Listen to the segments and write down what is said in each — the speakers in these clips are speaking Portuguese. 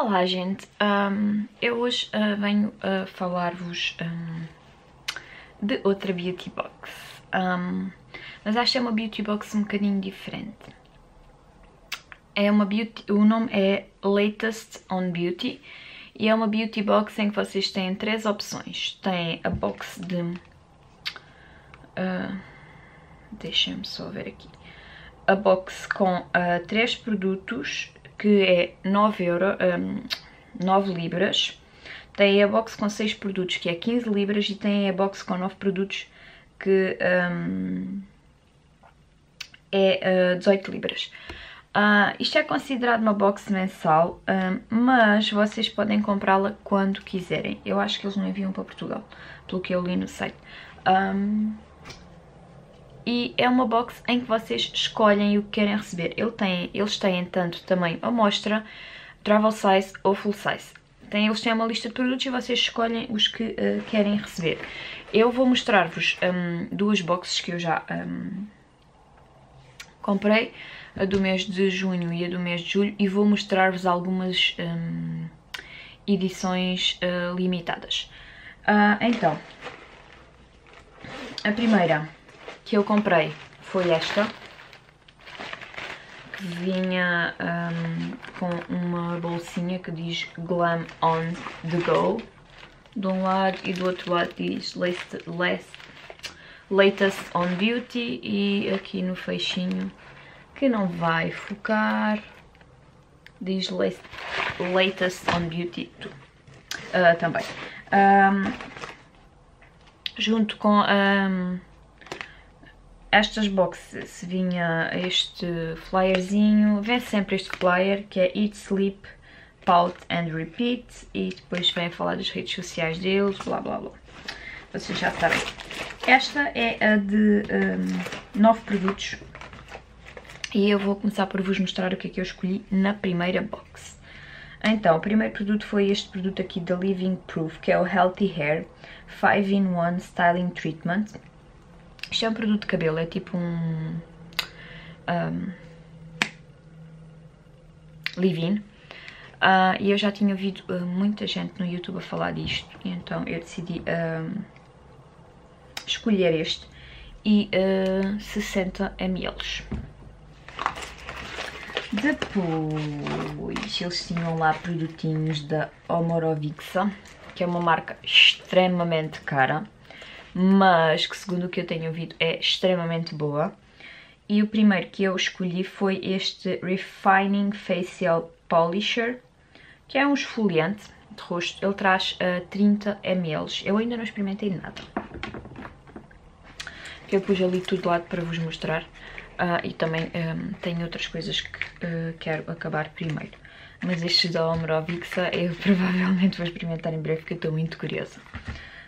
Olá gente, um, eu hoje uh, venho a falar-vos um, de outra beauty box, um, mas esta é uma beauty box um bocadinho diferente. É uma beauty, o nome é Latest on Beauty e é uma beauty box em que vocês têm três opções. Tem a box de... Uh, Deixem-me só ver aqui. A box com uh, três produtos que é 9, euro, um, 9 libras. Tem a box com 6 produtos, que é 15 libras, e tem a box com 9 produtos, que um, é uh, 18 libras. Uh, isto é considerado uma box mensal, um, mas vocês podem comprá-la quando quiserem. Eu acho que eles não enviam para Portugal, pelo que eu li no site. Um, e é uma box em que vocês escolhem o que querem receber. Ele tem, eles têm tanto tamanho amostra, travel size ou full size. Tem, eles têm uma lista de produtos e vocês escolhem os que uh, querem receber. Eu vou mostrar-vos um, duas boxes que eu já um, comprei, a do mês de junho e a do mês de julho, e vou mostrar-vos algumas um, edições uh, limitadas. Uh, então, a primeira que eu comprei foi esta. Que vinha um, com uma bolsinha que diz Glam On The Go. De um lado e do outro lado diz Latest On Beauty. E aqui no feixinho, que não vai focar, diz Latest On Beauty uh, também. Um, junto com... Um, estas boxes vinha este flyerzinho, vem sempre este flyer que é Eat, Sleep, Pout and Repeat e depois vem falar das redes sociais deles, blá blá blá. Vocês já sabem. Esta é a de um, 9 produtos e eu vou começar por vos mostrar o que é que eu escolhi na primeira box. Então, o primeiro produto foi este produto aqui da Living Proof, que é o Healthy Hair 5-in-1 Styling Treatment isto é um produto de cabelo, é tipo um... um. Uh, e eu já tinha ouvido uh, muita gente no YouTube a falar disto, então eu decidi uh, escolher este e 60 ml. Depois eles tinham lá produtinhos da Omorovixa, que é uma marca extremamente cara mas que segundo o que eu tenho ouvido é extremamente boa. E o primeiro que eu escolhi foi este Refining Facial Polisher, que é um esfoliante de rosto. Ele traz uh, 30 ml. Eu ainda não experimentei nada. Eu pus ali tudo de lado para vos mostrar. Uh, e também um, ehm, tenho outras coisas que uh, quero acabar primeiro. Mas estes da Omrovixa eu provavelmente vou experimentar em breve porque eu estou muito curiosa.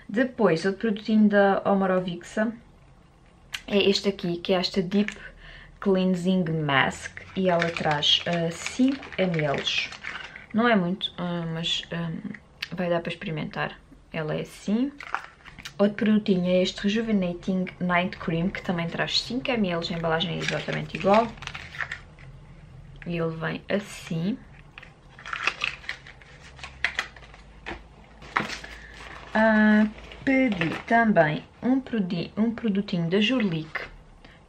Depois, outro produtinho da Omorovixa é este aqui, que é esta Deep Cleansing Mask e ela traz uh, 5 ml. Não é muito, uh, mas um, vai dar para experimentar. Ela é assim. Outro produtinho é este Rejuvenating Night Cream, que também traz 5 ml, a embalagem é exatamente igual. E ele vem assim. Uh, pedi também um, um produtinho da Jurlique,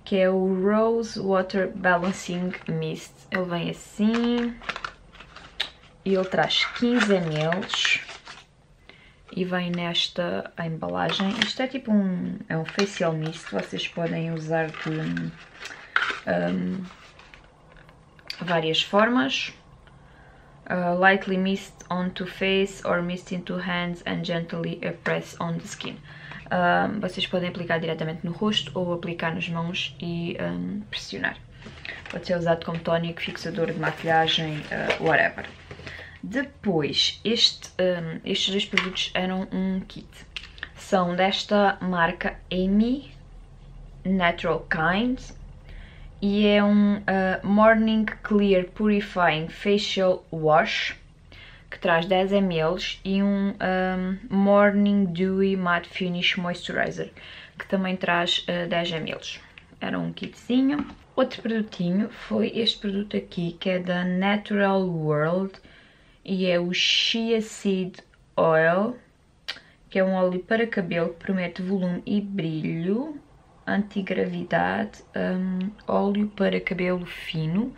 que é o Rose Water Balancing Mist. Ele vem assim e ele traz 15 ml e vem nesta embalagem. Isto é tipo um, é um facial mist, vocês podem usar de um, várias formas. Uh, lightly mist onto face or mist into hands and gently press on the skin. Um, vocês podem aplicar diretamente no rosto ou aplicar nas mãos e um, pressionar. Pode ser usado como tónico, fixador de maquilhagem, uh, whatever. Depois, este, um, estes dois produtos eram um kit. São desta marca Amy Natural Kind e é um uh, Morning Clear Purifying Facial Wash que traz 10 ml e um, um Morning Dewy Matte Finish Moisturizer que também traz uh, 10 ml. Era um kitzinho. Outro produtinho foi este produto aqui que é da Natural World e é o Chia Seed Oil, que é um óleo para cabelo que promete volume e brilho, antigravidade, um, óleo para cabelo fino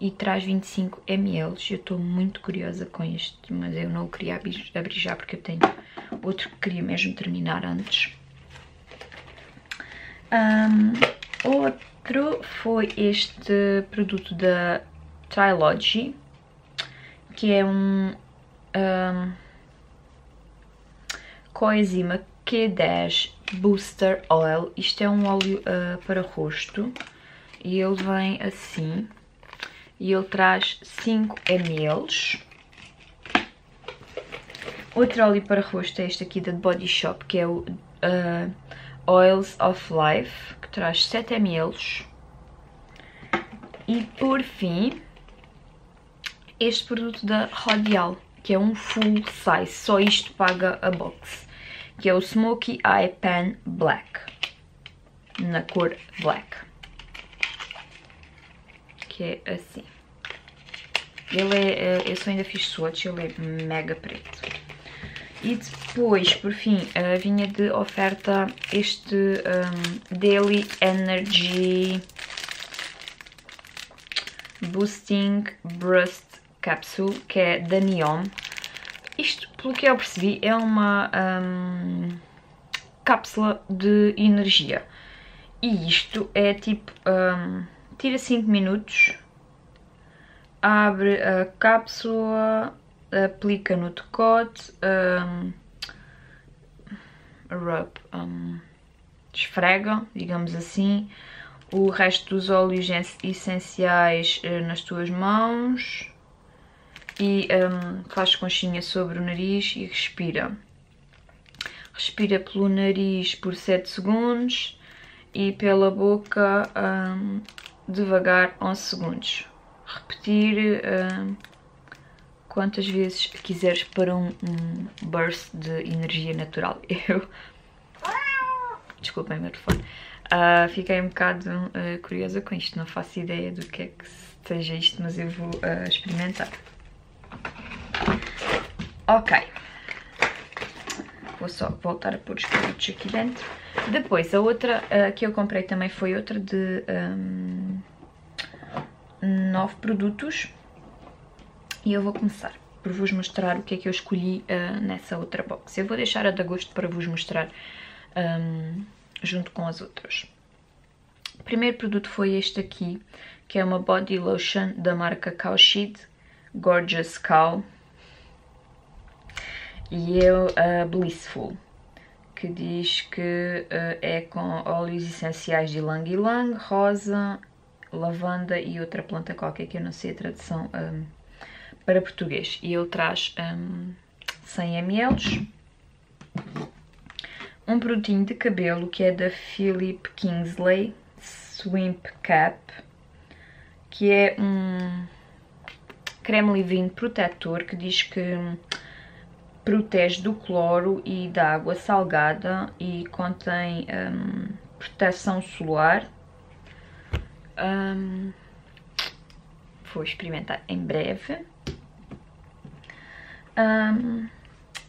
e traz 25 ml. Eu estou muito curiosa com este, mas eu não o queria abrir, abrir já porque eu tenho outro que queria mesmo terminar antes. Um, outro foi este produto da Trilogy, que é um, um Coenzima Q10 Booster Oil. Isto é um óleo uh, para rosto e ele vem assim e ele traz 5 ml. Outro óleo para rosto é este aqui da Body Shop, que é o uh, Oils of Life, que traz 7 ml. E por fim, este produto da Rodial, que é um full size, só isto paga a box, que é o Smoky Eye Pan Black, na cor black, que é assim. Ele é, eh, eu só ainda fiz swatch, ele é mega preto. E depois, por fim, uh, vinha de oferta este um, Daily Energy Boosting Burst Capsule, que é da Neon. Isto, pelo que eu percebi, é uma um, cápsula de energia. E isto é tipo, um, tira 5 minutos, abre a cápsula, aplica no decote, um, rub, um, esfrega, digamos assim, o resto dos óleos essenciais uh, nas tuas mãos e um, faz conchinha sobre o nariz e respira. Respira pelo nariz por 7 segundos e pela boca um, devagar 11 segundos. Repetir um, quantas vezes quiseres para um, um burst de energia natural. Eu. Desculpem, meu telefone. Uh, fiquei um bocado uh, curiosa com isto, não faço ideia do que é que seja isto, mas eu vou uh, experimentar. Ok. Vou só voltar a pôr os produtos aqui dentro. Depois, a outra que eu comprei também foi outra de um, nove produtos. E eu vou começar por vos mostrar o que é que eu escolhi nessa outra box. Eu vou deixar a de agosto para vos mostrar um, junto com as outras. O primeiro produto foi este aqui, que é uma body lotion da marca Cowshed Gorgeous Cow. E é uh, Blissful, que diz que uh, é com óleos essenciais de ylang ylang, rosa, lavanda e outra planta qualquer que eu não sei a tradução um, para português. E ele traz um, 100 ml um produtinho de cabelo que é da Philip Kingsley Swimp Cap, que é um creme leave-in protetor que diz que protege do cloro e da água salgada e contém um, proteção solar. Um, vou experimentar em breve. Um,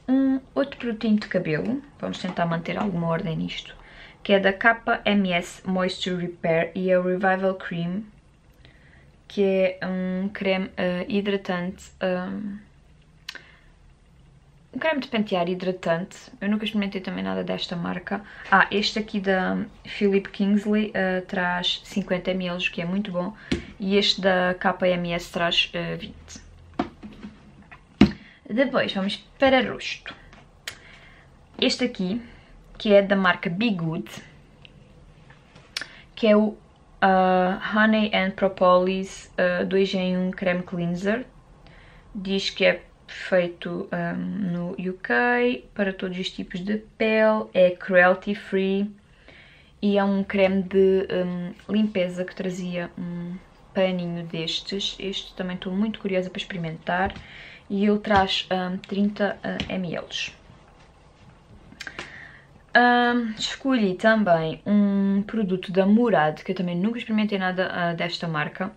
um outro produtinho de cabelo, vamos tentar manter alguma ordem nisto, que é da KMS Moisture Repair e é o Revival Cream, que é um creme uh, hidratante, um, um creme de pentear hidratante, eu nunca experimentei também nada desta marca. Ah, este aqui da Philip Kingsley uh, traz 50ml, que é muito bom, e este da KMS traz uh, 20 depois vamos para rosto. Este aqui, que é da marca Be Good, que é o uh, Honey and Propolis uh, 2 em 1 Creme Cleanser. Diz que é feito um, no UK para todos os tipos de pele, é cruelty free e é um creme de um, limpeza que trazia um paninho destes. Este também estou muito curiosa para experimentar e ele traz um, 30 uh, ml. Um, escolhi também um produto da Murad, que eu também nunca experimentei nada uh, desta marca,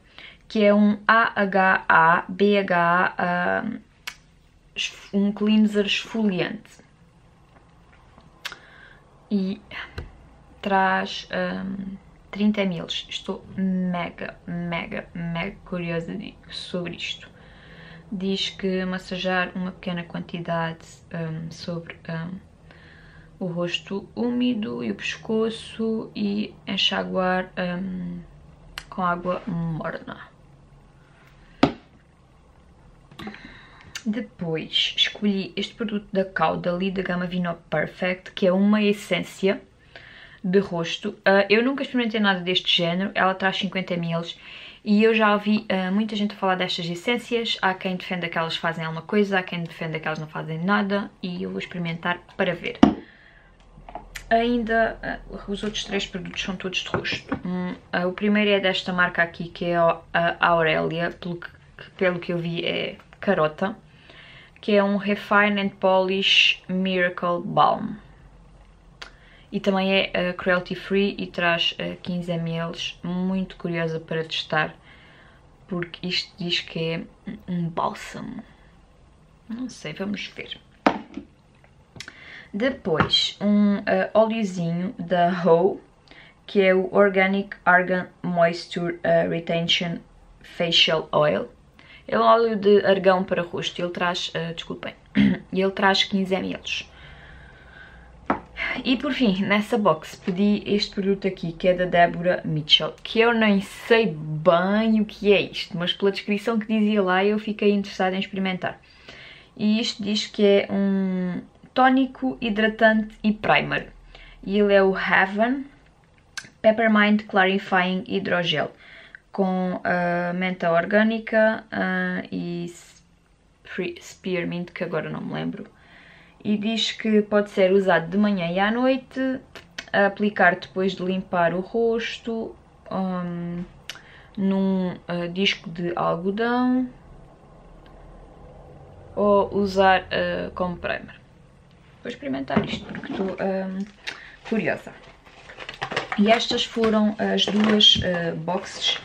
que é um AHA BHA um cleanser esfoliante. E traz um, 30 ml. Estou mega, mega, mega curiosa sobre isto. Diz que massajar uma pequena quantidade um, sobre um, o rosto úmido e o pescoço e enxaguar um, com água morna. Depois escolhi este produto da Caudalie da gama Vino Perfect, que é uma essência de rosto. Uh, eu nunca experimentei nada deste género, ela traz 50ml e eu já ouvi uh, muita gente falar destas essências. Há quem defenda que elas fazem alguma coisa, há quem defenda que elas não fazem nada e eu vou experimentar para ver. Ainda uh, os outros três produtos são todos de rosto. Um, o primeiro é desta marca aqui que é a Aurelia, pelo que, pelo que eu vi é carota, que é um Refine and Polish Miracle Balm e também é uh, cruelty free e traz uh, 15 ml, muito curiosa para testar, porque isto diz que é um bálsamo. Não sei, vamos ver. Depois, um uh, óleozinho da Ho, que é o Organic Argan Moisture uh, Retention Facial Oil. É um óleo de argão para rosto, ele traz, uh, desculpem, ele traz 15 ml. E por fim, nessa box pedi este produto aqui, que é da Deborah Mitchell, que eu nem sei bem o que é isto, mas pela descrição que dizia lá eu fiquei interessada em experimentar. E isto diz que é um tónico, hidratante e primer. E ele é o Heaven Peppermint Clarifying Hydrogel, com uh, menta orgânica uh, e spearmint, que agora não me lembro e diz que pode ser usado de manhã e à noite, a aplicar depois de limpar o rosto, um, num uh, disco de algodão ou usar uh, como primer. Vou experimentar isto porque estou um, curiosa. E estas foram as duas uh, boxes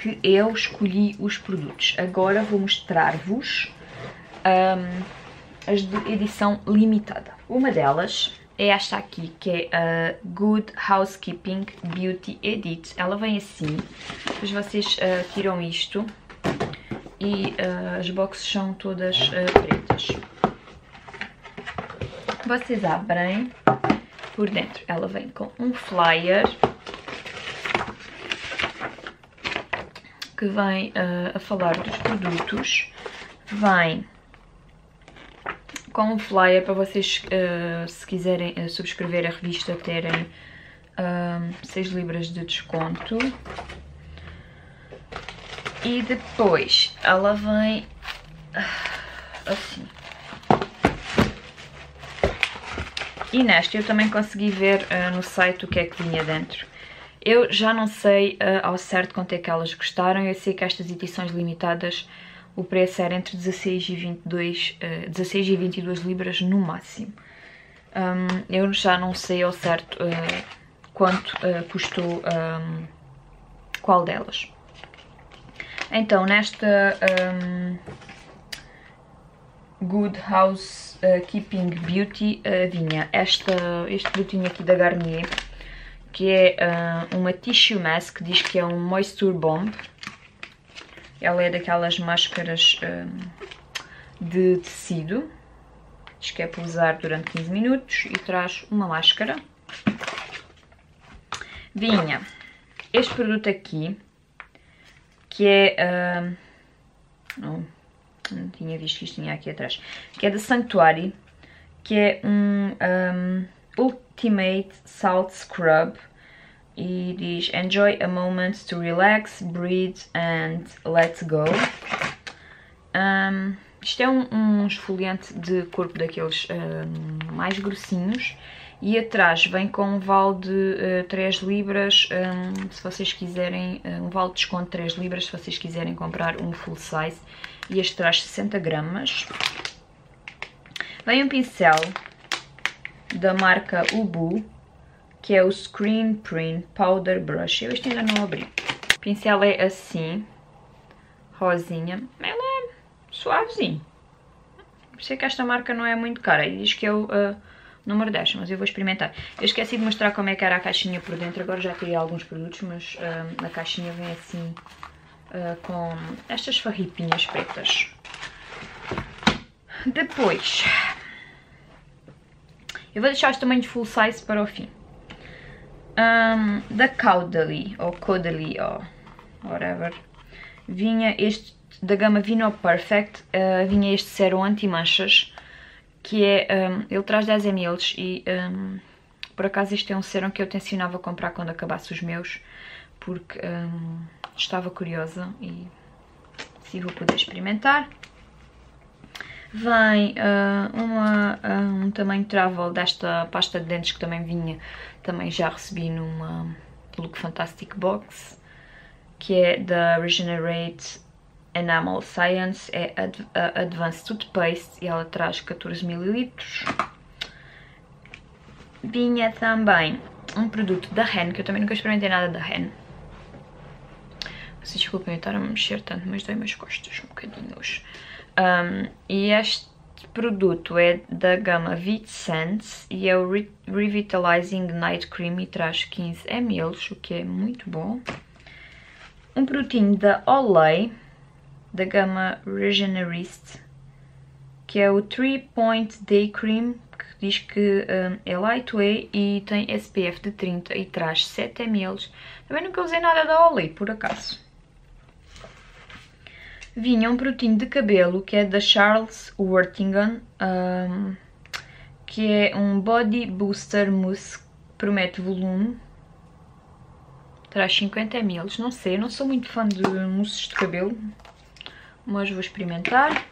que eu escolhi os produtos. Agora vou mostrar-vos um, as de edição limitada. Uma delas é esta aqui, que é a Good Housekeeping Beauty Edit. Ela vem assim, depois vocês uh, tiram isto e uh, as boxes são todas uh, pretas. Vocês abrem por dentro. Ela vem com um flyer que vem a falar dos produtos. Vem com um flyer para vocês, uh, se quiserem uh, subscrever a revista, terem uh, 6 libras de desconto. E depois ela vem assim. E nesta eu também consegui ver uh, no site o que é que vinha dentro. Eu já não sei uh, ao certo quanto é que elas gostaram. Eu sei que estas edições limitadas o preço era entre 16 e 22, uh, 16 e 22 libras no máximo. Um, eu já não sei ao certo uh, quanto custou um, qual delas. Então, nesta um, Good House Keeping Beauty vinha esta, este produtinho aqui da Garnier, que é uh, uma Tissue Mask, diz que é um Moisture Bomb. Ela é daquelas máscaras um, de tecido. Diz que é para usar durante 15 minutos e traz uma máscara. Vinha este produto aqui, que é... Um, não, não tinha visto que isto tinha aqui atrás. Que é da Sanctuary, que é um, um Ultimate Salt Scrub e diz Enjoy a moment to relax, breathe and let go. Um, isto é um, um, esfoliante de corpo daqueles um, mais grossinhos e atrás vem com um vale de uh, 3 libras, um, se vocês quiserem, uh, um vale de desconto de 3 libras se vocês quiserem comprar um full size e este traz 60 gramas. Vem um pincel da marca Ubu, que é o Screen Print Powder Brush. Eu este ainda não abri. O pincel é assim, rosinha. Ela é suavezinho. sei que esta marca não é muito cara e diz que é o uh, número 10, mas eu vou experimentar. Eu esqueci de mostrar como é que era a caixinha por dentro, agora já tirei alguns produtos, mas uh, a caixinha vem assim uh, com estas farripinhas pretas. Depois, eu vou deixar os tamanhos full size para o fim. Um, da Caudalie, ou Caudalie, ou whatever, vinha este, da gama Vino Perfect, uh, vinha este sérum anti-manchas, que é, um, ele traz 10 ml e um, por acaso este é um sérum que eu tencionava comprar quando acabasse os meus, porque estava curiosa e se vou poder experimentar. Vem uh, uma, uh, um tamanho travel desta pasta de dentes que também vinha, também já recebi numa Look Fantastic Box, que é da Regenerate Enamel Science, é uh, Advanced Toothpaste e ela traz 14ml. Vinha também um produto da Ren, que eu também nunca experimentei nada da Ren. Vocês desculpem eu estar a mexer tanto, mas dói meus costas um bocadinho hoje. Um, e este produto é da gama Vitsense e é o Re Revitalizing Night Cream e traz 15 ml, o que é muito bom. Um produtinho da Olay, da gama Regenerist, que é o 3 Point Day Cream, que diz que um, é lightweight e tem SPF de 30 e traz 7 ml. Também nunca usei nada da Olay, por acaso vinha um produtinho de cabelo que é da Charles Worthington, um, que é um Body Booster Mousse, promete volume, traz 50 ml, não sei, não sou muito fã de mousses de cabelo, mas vou experimentar.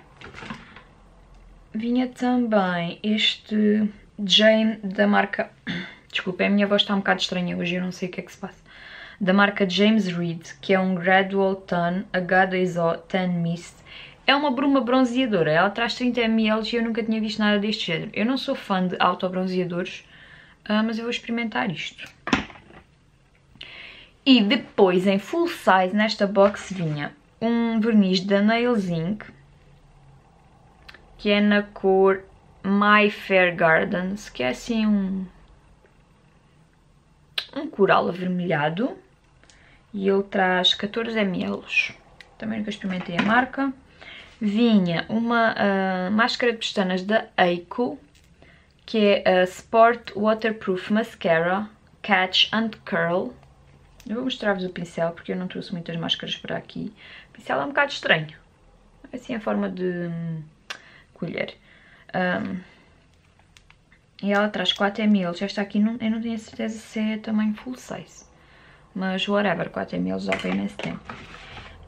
Vinha também este Jane da marca, desculpa, a minha voz está um bocado estranha hoje, eu não sei o que é que se passa da marca James Reed, que é um Gradual Tan H2O Tan Mist. É uma bruma bronzeadora, ela traz 30ml e eu nunca tinha visto nada deste género. Eu não sou fã de autobronzeadores, uh, mas eu vou experimentar isto. E depois, em full size, nesta box vinha um verniz da Nails Inc. Que é na cor My Fair Gardens, que é assim um, um coral avermelhado e ele traz 14 ml. Também nunca experimentei a marca. Vinha uma uh, máscara de pestanas da Eiko, que é a Sport Waterproof Mascara Catch and Curl. Eu vou mostrar-vos o pincel porque eu não trouxe muitas máscaras para aqui. O pincel é um bocado estranho. É assim a forma de hum, colher. Um, e ela traz 4 ml. Esta aqui não, eu não tenho certeza se é tamanho full size mas whatever, 4ml já imenso tempo.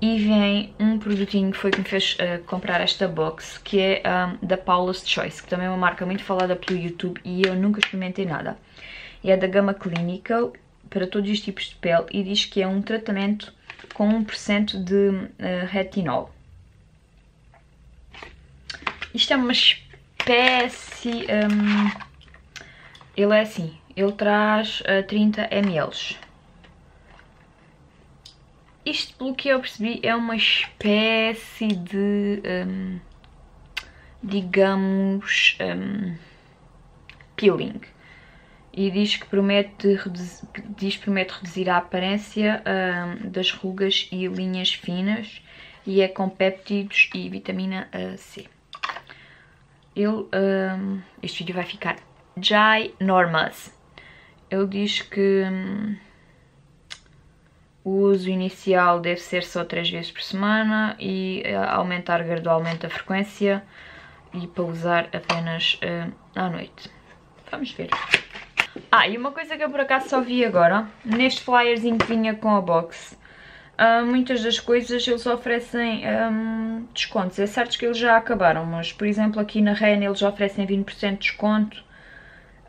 E vem um produtinho que foi que me fez uh, comprar esta box, que é um, da Paula's Choice, que também é uma marca muito falada pelo YouTube e eu nunca experimentei nada. É da gama Clinical, para todos os tipos de pele, e diz que é um tratamento com 1% de uh, retinol. Isto é uma espécie... Um, ele é assim, ele traz uh, 30 ml. Isto, pelo que eu percebi, é uma espécie de, um, digamos, um, peeling. E diz que promete, diz que promete reduzir a aparência um, das rugas e linhas finas e é com péptidos e vitamina C. Ele, um, este vídeo vai ficar ginormous. Ele diz que hum, o uso inicial deve ser só 3 vezes por semana e eh, aumentar gradualmente a frequência e para usar apenas uh, à noite. Vamos ver. Ah, e uma coisa que eu por acaso só vi agora, neste flyerzinho que vinha com a box, uh, muitas das coisas eles oferecem um, descontos. É certo que eles já acabaram, mas por exemplo aqui na REN eles oferecem 20% de desconto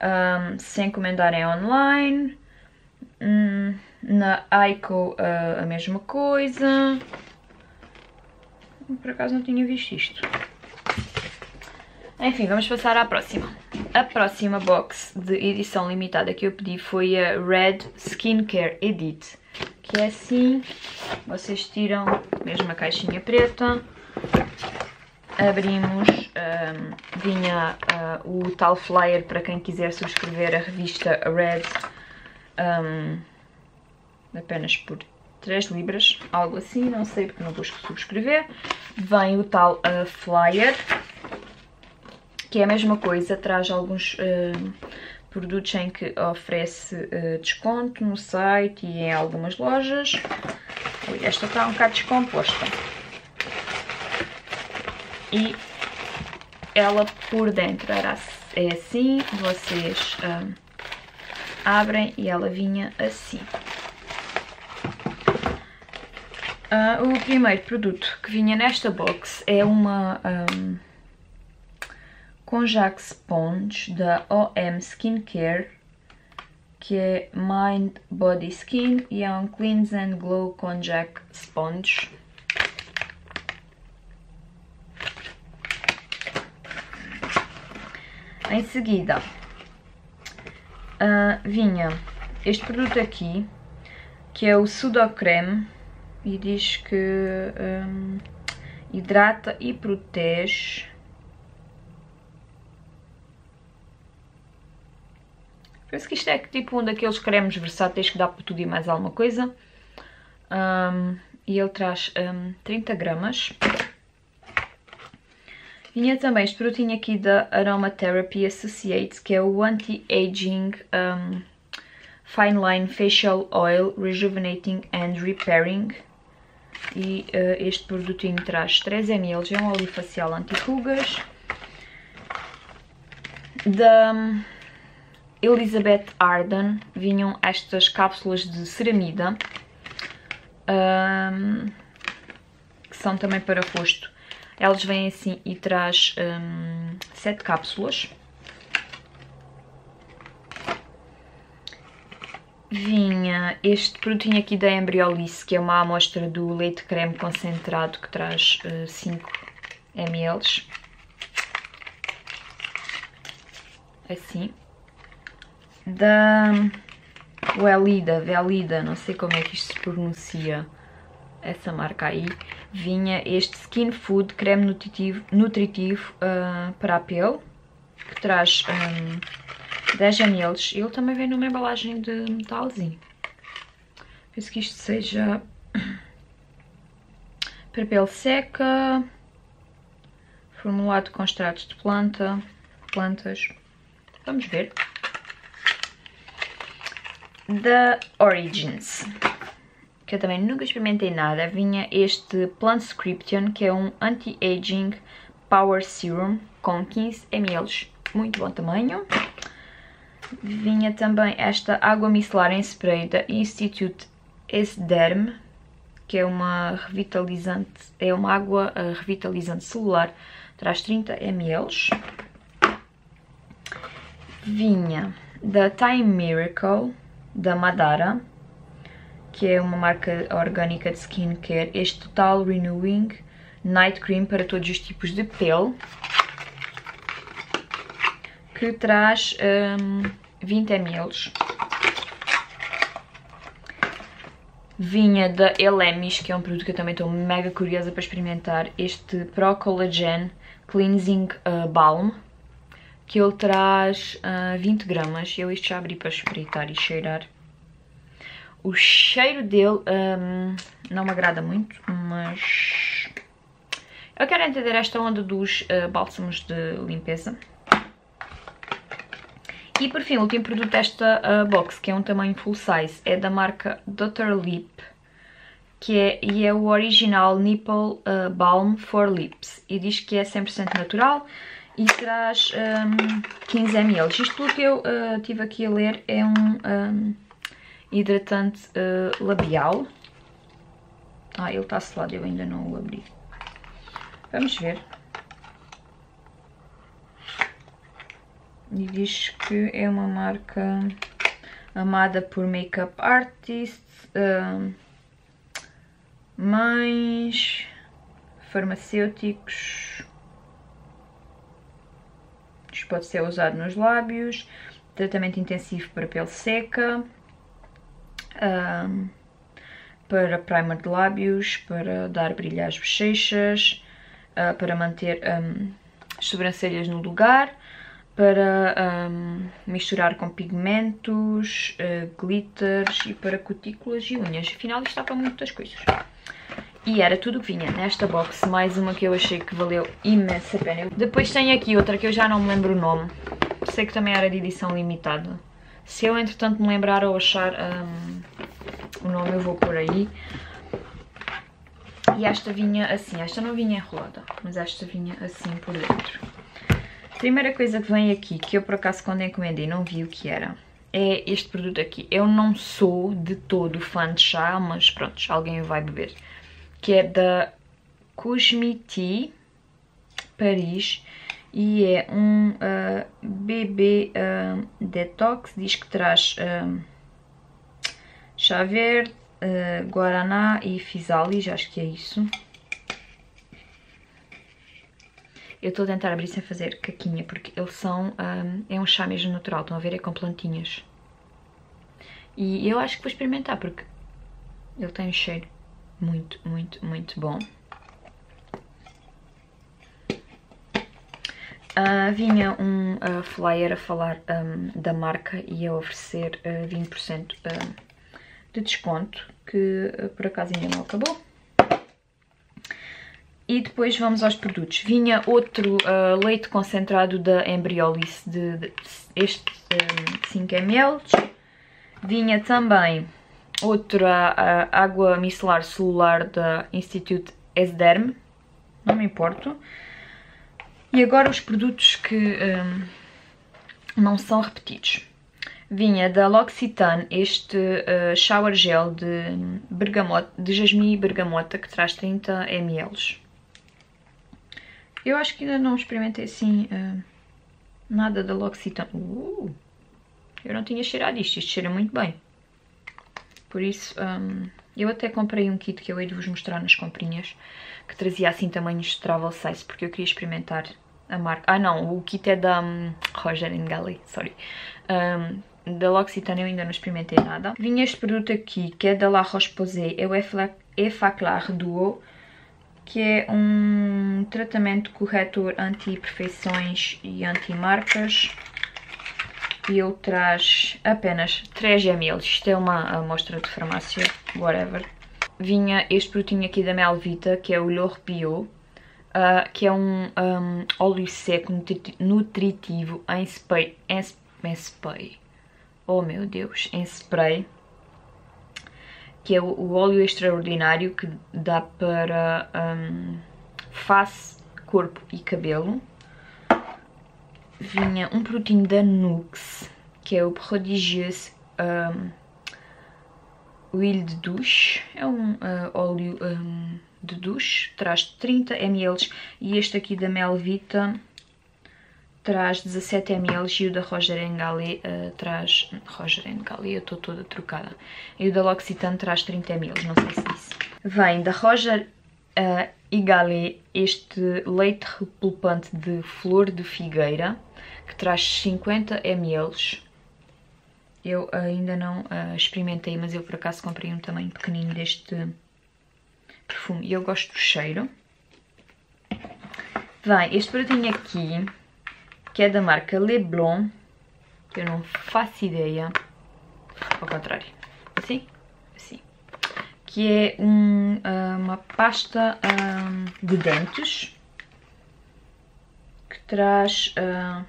um, se encomendarem online. Hum, na Aiko uh, a mesma coisa. Por acaso não tinha visto isto. Enfim, vamos passar à próxima. A próxima box de edição limitada que eu pedi foi a Red Skincare Edit. Que é assim, vocês tiram a caixinha preta. abrimos, um, vinha uh, o tal flyer para quem quiser subscrever a revista Red um, apenas por 3 libras, algo assim, não sei porque não vou subscrever. Vem o tal uh, flyer, que é a mesma coisa, traz alguns uh, produtos em que oferece uh, desconto no site e em algumas lojas. Esta está um bocado descomposta. E ela por dentro era, é assim, vocês abrem e ela vinha assim. Uh, o primeiro produto que vinha nesta box é uma um, Conjac Sponge da OM Skincare que é Mind Body Skin e é um Cleanse and Glow Conjac Sponge. Em seguida, uh, vinha este produto aqui, que é o Sudocreme e diz que um, hidrata e protege. Parece que isto é tipo um daqueles cremes versáteis que dá para tudo e mais alguma coisa. Um, e ele traz um, 30 gramas. Vinha também este produtinho aqui da Aromatherapy Associates, que é o Anti-Aging um, Fine Line Facial Oil Rejuvenating and Repairing e uh, este produtinho traz 3 ml, é um óleo facial anti-rugas da hum, Elizabeth Arden. Vinham estas cápsulas de ceramida um, que são também para rosto. Elas vêm assim e traz um, 7 cápsulas vinha este produtinho aqui da Embryolice, que é uma amostra do leite creme concentrado que traz uh, 5 ml. Assim. Da Welida, Velida, não sei como é que isto se pronuncia, essa marca aí, vinha este Skin Food creme nutritivo, nutritivo uh, para a pele, que traz um, 10 ml. Ele também vem numa embalagem de metalzinho. Penso que isto seja para pele seca, formulado com extratos de planta, plantas. Vamos ver. The Origins, que eu também nunca experimentei nada. Vinha este Plant Scription, que é um Anti-Aging Power Serum com 15 ml. Muito bom tamanho vinha também esta água micelar em spray da Institute Esderm, que é uma revitalizante, é uma água uh, revitalizante celular, traz 30 ml. Vinha da Time Miracle, da Madara, que é uma marca orgânica de skincare, este Total Renewing Night Cream para todos os tipos de pele que traz um, 20 ml. Vinha da Elemis, que é um produto que eu também estou mega curiosa para experimentar. Este Pro Collagen Cleansing uh, Balm, que ele traz uh, 20 gramas. Eu isto já abri para espreitar e cheirar. O cheiro dele um, não me agrada muito, mas eu quero entender esta onda dos uh, bálsamos de limpeza. E por fim, o último produto desta uh, box, que é um tamanho full size, é da marca Dr. Lip, que é, e é o original Nipple uh, Balm for Lips. E diz que é 100% natural e traz um, 15 ml. Isto pelo que eu uh, tive aqui a ler é um, um hidratante uh, labial. Ah, ele está selado, eu ainda não o abri. Vamos ver. E diz que é uma marca amada por make-up artists, mães, farmacêuticos. Isto pode ser usado nos lábios, tratamento intensivo para pele seca, para primer de lábios, para dar brilho às bochechas, uh, para manter um, as sobrancelhas no lugar, para um, misturar com pigmentos, uh, glitters e para cutículas e unhas. Afinal, isto está para muitas coisas. E era tudo o que vinha nesta box, mais uma que eu achei que valeu imensa pena. Depois tem aqui outra que eu já não me lembro o nome. Sei que também era de edição limitada. Se eu entretanto me lembrar ou achar um, o nome eu vou por aí. E esta vinha assim, esta não vinha enrolada, mas esta vinha assim por dentro. Primeira coisa que vem aqui, que eu por acaso quando encomendei não vi o que era, é este produto aqui. Eu não sou de todo fã de chá, mas pronto, alguém vai beber. Que é da Cosmiti Paris e é um uh, bebê uh, detox, diz que traz uh, chá verde, Guaraná e Fisalis, acho que é isso. Eu estou a tentar abrir sem fazer caquinha, porque eles são... Um, é um chá mesmo natural, estão a ver? É com plantinhas. E eu acho que vou experimentar, porque ele tem um cheiro muito, muito, muito bom. Uh, vinha um uh, flyer a falar um, da marca e a oferecer uh, 20% uh, de desconto, que por acaso ainda não acabou. E depois vamos aos produtos. Vinha outro uh, leite concentrado da Embryolis, de, de este um, 5 ml. Vinha também outra uh, água micelar celular da Institute Esderm, não me importo. E agora os produtos que um, não são repetidos vinha da L'Occitane este uh, shower gel de, bergamota, de jasmim e bergamota que traz 30 ml. Eu acho que ainda não experimentei assim uh, nada da L'Occitane. Uh, eu não tinha cheirado isto, isto cheira muito bem. Por isso, um, eu até comprei um kit que eu hei de vos mostrar nas comprinhas, que trazia assim tamanhos de travel size, porque eu queria experimentar a marca. Ah não, o kit é da um, Roger Galley, sorry. Um, da L'Occitane eu ainda não experimentei nada. Vinha este produto aqui, que é da La Roche-Posay, é o Effaclar Duo, que é um tratamento corretor anti-imperfeições e anti-marcas. E ele traz apenas 3 ml. Isto é uma amostra de farmácia, whatever. Vinha este produtinho aqui da Melvita, que é o L'Or Bio. Uh, que é um, um, óleo seco nutritivo em spray, em, em spray oh meu Deus, em spray, que é o, óleo extraordinário que dá para um, face, corpo e cabelo. Vinha um produtinho da Nux, que é o Prodigious um, Oil de Douche, é um uh, óleo um, de douche, traz 30 ml e este aqui da Melvita traz 17 ml e o da Roger Engale uh, traz... Roger Engale, eu estou toda trocada. E o da L'Occitane traz 30 ml, não sei se disse. Vem da Roger uh, Engale este leite repulpante de flor de figueira, que traz 50 ml. Eu ainda não uh, experimentei, mas eu por acaso comprei um tamanho pequenino deste perfume e eu gosto do cheiro. Vem este produtinho aqui, que é da marca Leblon, que eu não faço ideia, ao contrário, assim, assim, que é um, ah, uma pasta um, ah, de dentes, que traz uh,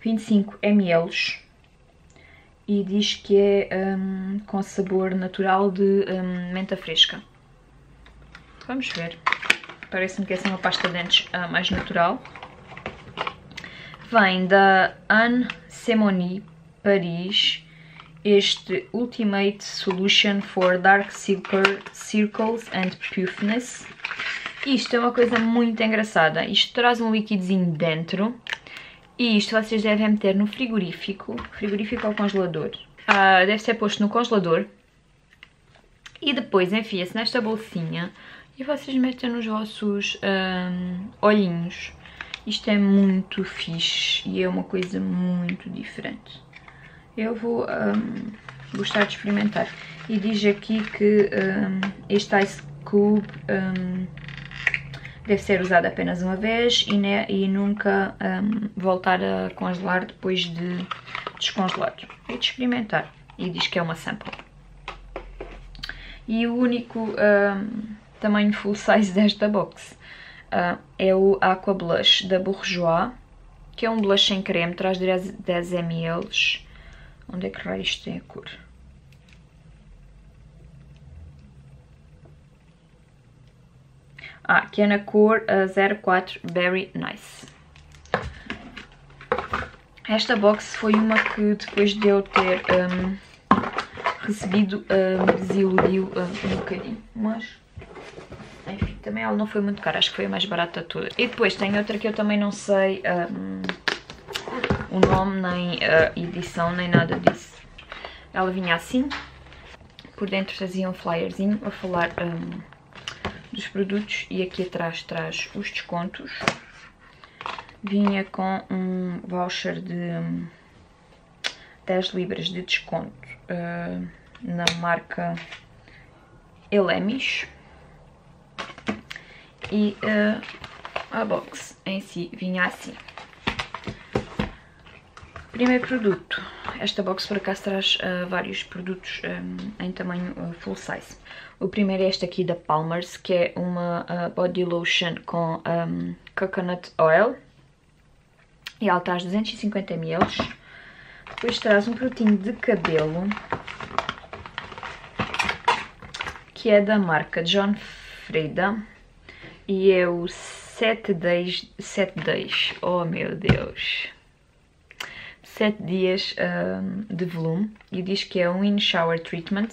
25 ml e diz que é um, com sabor natural de um, menta fresca. Vamos ver. Parece-me que essa é uma pasta de dentes uh, mais natural. Vem da Anne Semoni Paris este Ultimate Solution for Dark Circles and Puffiness. Isto é uma coisa muito engraçada. Isto traz um líquidozinho dentro e isto vocês devem meter no frigorífico, frigorífico ou congelador. Uh, deve ser posto no congelador e depois enfia-se nesta bolsinha e vocês metem nos vossos um, olhinhos. Isto é muito fixe e é uma coisa muito diferente. Eu vou um, gostar de experimentar. E diz aqui que um, este Ice Cube deve ser usado apenas uma vez e, ne, e nunca voltar a congelar depois de descongelar e de experimentar. E diz que é uma sample. E o único tamanho full size desta box uh, é o Aqua Blush da Bourjois, que é um blush sem creme, traz 10, 10 ml. Onde é que raio isto tem a cor? Ah, que é na cor uh, 04 Very Nice. Esta box foi uma que depois de eu ter um, recebido um, desiludiu um, um bocadinho, mas também ela não foi muito cara, acho que foi a mais barata toda. E depois tem outra que eu também não sei um, o nome, nem a edição, nem nada disso. Ela vinha assim, por dentro trazia um flyerzinho a falar um, dos produtos e aqui atrás traz os descontos. Vinha com um voucher de 10 libras de desconto uh, na marca Elemis. E uh, a box em si vinha assim. Primeiro produto. Esta box por acaso traz uh, vários produtos um, em tamanho uh, full size. O primeiro é este aqui da Palmer's, que é uma uh, body lotion com um, coconut oil. E ela traz 250 ml. Depois traz um produtinho de cabelo, que é da marca John Frieda. E é o 7 Days, 7 Days, oh meu Deus, 7 dias um, de volume e diz que é um in shower treatment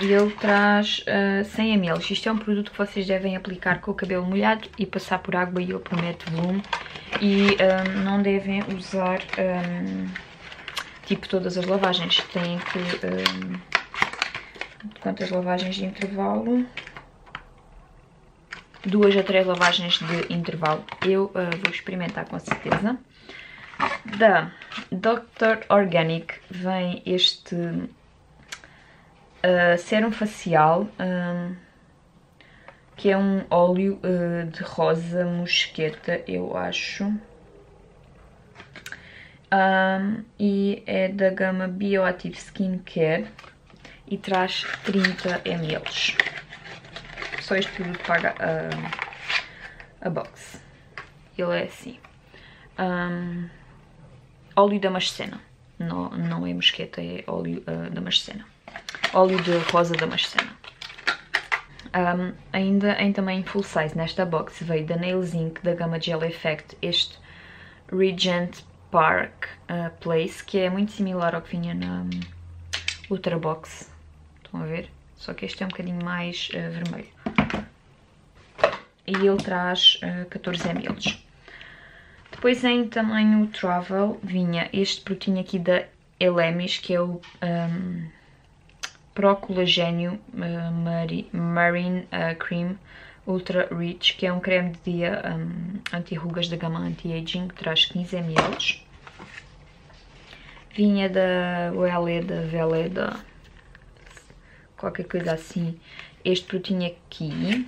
e ele traz uh, 100 ml. Isto é um produto que vocês devem aplicar com o cabelo molhado e passar por água e ele promete volume. E um, não devem usar um, tipo todas as lavagens. Têm que... Um, quantas lavagens de intervalo? Duas a três lavagens de intervalo. Eu uh, vou experimentar com certeza. Da Dr. Organic vem este uh, sérum facial, um, que é um óleo uh, de rosa mosqueta, eu acho. Um, e é da gama Bioactive Skincare e traz 30 ml. Só este produto paga a, a box. Ele é assim. Um, óleo da Damascena. Não, não é mosqueta, é óleo uh, Damascena óleo de rosa damascena. Um, ainda em também full size nesta box veio da Nails Inc da gama Gel Effect este Regent Park uh, Place que é muito similar ao que vinha na um, outra box. Estão a ver? Só que este é um bocadinho mais uh, vermelho. E ele traz uh, 14 ml. Depois em tamanho Travel vinha este produtinho aqui da Elemis que é o um, Pro Colagênio uh, Marine uh, Cream Ultra Rich, que é um creme de dia um, anti-rugas da gama Anti-Aging, traz 15 ml. Vinha da Weleda, Veleda, qualquer coisa assim. Este produtinho aqui,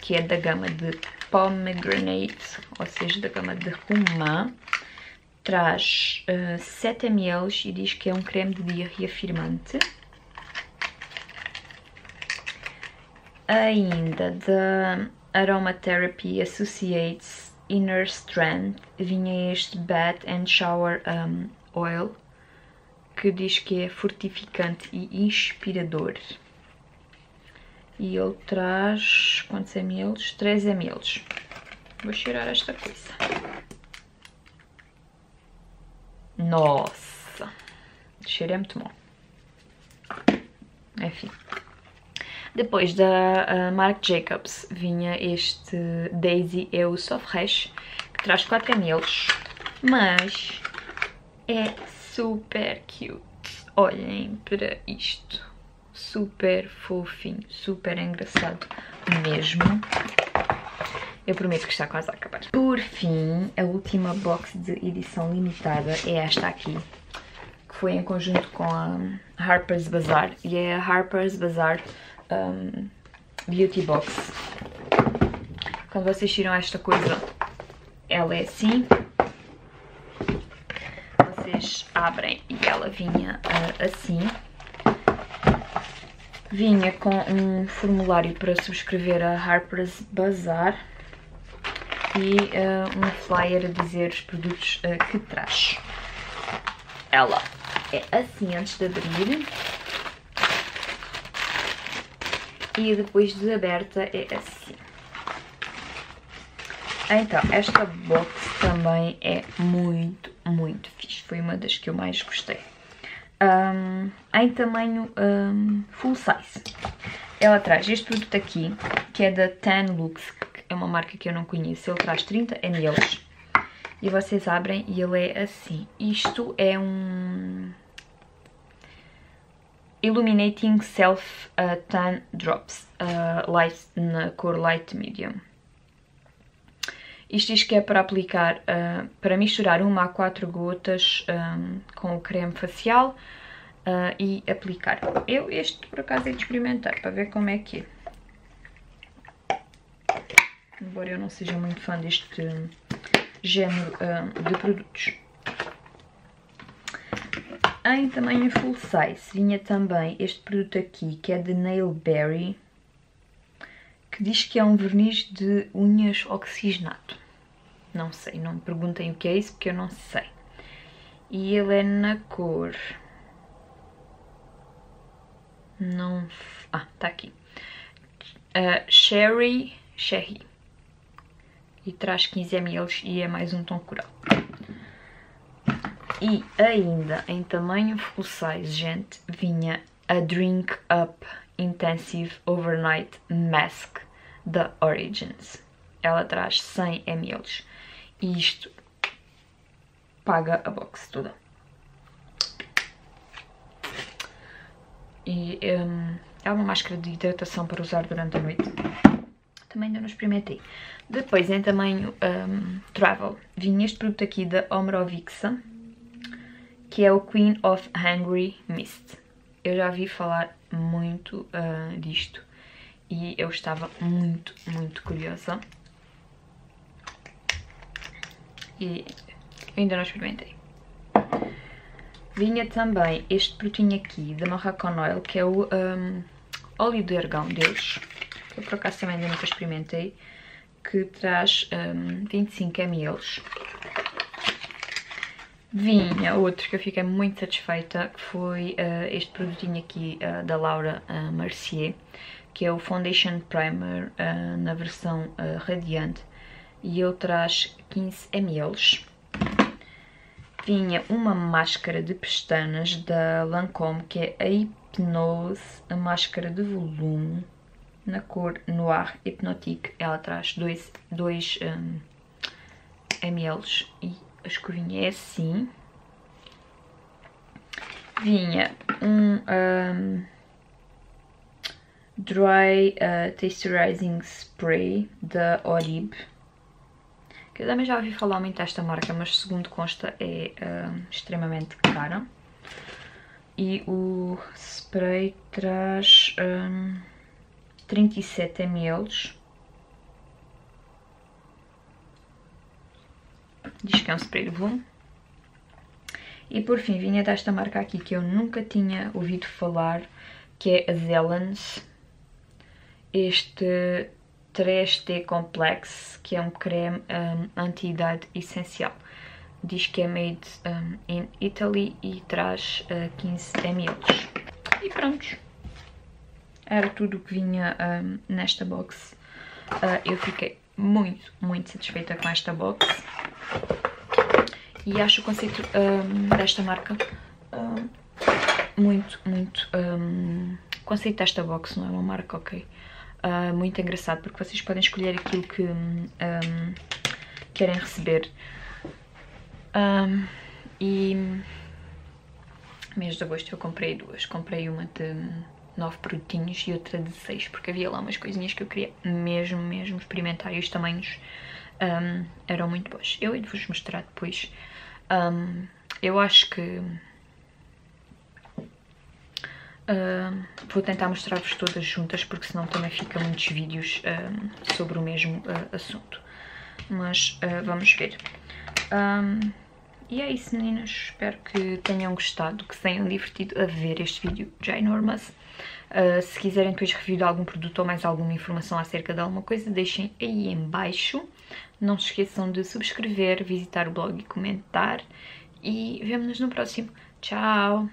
que é da gama de Pomegranate, ou seja, da gama de Romã, traz uh, 7 ml e diz que é um creme de dia reafirmante. ainda da Aromatherapy Associates Inner Strand vinha este Bath and Shower um, Oil que diz que é fortificante e inspirador e ele traz quantos ml? 3 ml vou cheirar esta coisa nossa o cheiro é muito bom enfim depois da uh, Marc Jacobs vinha este Daisy Eu Fresh, que traz 4 ml, mas é super cute. Olhem para isto. Super fofinho, super engraçado mesmo. Eu prometo que está quase a acabar. Por fim, a última box de edição limitada é esta aqui. Que foi em conjunto com a Harper's Bazaar e é a Harper's Bazaar um, Beauty Box. Quando vocês tiram esta coisa, ela é assim. Vocês abrem e ela vinha uh, assim. Vinha com um formulário para subscrever a Harper's Bazaar e uh, um flyer a dizer os produtos uh, que traz. Ela é assim antes de abrir. E depois de aberta é assim. Então, esta box também é muito, muito fixe. Foi uma das que eu mais gostei. Um, em tamanho um, full size. Ela traz este produto aqui, que é da Tan Lux, que é uma marca que eu não conheço. Ele traz 30 ml. E vocês abrem e ele é assim. Isto é um Illuminating Self uh, Tan Drops uh, light, na cor Light Medium. Isto diz que é para aplicar, uh, para misturar uma a quatro gotas um, com o creme facial uh, e aplicar. Eu este por acaso é de experimentar para ver como é que é. Embora eu não seja muito fã deste género uh, de produtos. Em tamanho full size vinha também este produto aqui que é de Nailberry que diz que é um verniz de unhas oxigenado. Não sei, não me perguntem o que é isso porque eu não sei. E ele é na cor... Não... Ah, tá aqui. Uh, Sherry... Sherry. E traz 15 ml e é mais um tom coral. E ainda em tamanho full size, gente, vinha a Drink Up Intensive Overnight Mask da Origins. Ela traz 100 ml. E isto paga a box toda. E um, é uma máscara de hidratação para usar durante a noite. Também ainda não experimentei. Depois, em tamanho um, travel, vinha este produto aqui da Omrovixa que é o Queen of Hungry Mist. Eu já vi falar muito uh, disto e eu estava muito, muito curiosa. E ainda não experimentei. Vinha também este produtinho aqui da Moroccan Oil, que é o um, óleo de argão deles. Eu por acaso também ainda nunca experimentei. Que traz um, 25 ml vinha outro que eu fiquei muito satisfeita, que foi uh, este produtinho aqui uh, da Laura uh, Mercier, que é o Foundation Primer na versão radiante, e ele traz 15 ml. Vinha uma máscara de pestanas da Lancome, que é a Hypnose, a máscara de volume, na cor Noir Hypnotique. Ela traz 2 um, ml e a escovinha é assim. Vinha um, um Dry uh, Texturizing Spray da Orib. Que eu também já ouvi falar muito desta marca, mas segundo consta é uh, extremamente cara. E o spray traz um, 37 ml. diz que é um spray de volume. E por fim vinha desta marca aqui que eu nunca tinha ouvido falar, que é a Zelens. Este 3T Complex, que é um creme um, anti-idade essencial. Diz que é made um, in Italy e traz uh, 15 ml. E pronto. Era tudo o que vinha um, nesta box. Uh, eu fiquei muito, muito satisfeita com esta box. E acho o conceito desta marca muito, muito... Um, conceito desta box não é uma marca, ok? Uh, muito engraçado, porque vocês podem escolher aquilo que um, querem receber. Um, e mês de agosto eu comprei duas. Comprei uma de 9 produtinhos e outra de 6, porque havia lá umas coisinhas que eu queria mesmo, mesmo experimentar e os tamanhos um, eram muito bons. Eu de vos mostrar depois. Um, eu acho que Uh, vou tentar mostrar-vos todas juntas, porque senão também fica muitos vídeos uh, sobre o mesmo uh, assunto. Mas vamos ver. Um, e é isso, meninas. Espero que tenham gostado, que se tenham divertido a ver este vídeo já enormous. Uh, se quiserem depois review de algum produto ou mais alguma informação acerca de alguma coisa, deixem aí em baixo. Não se esqueçam de subscrever, visitar o blog e comentar. E vemo-nos no próximo. Tchau!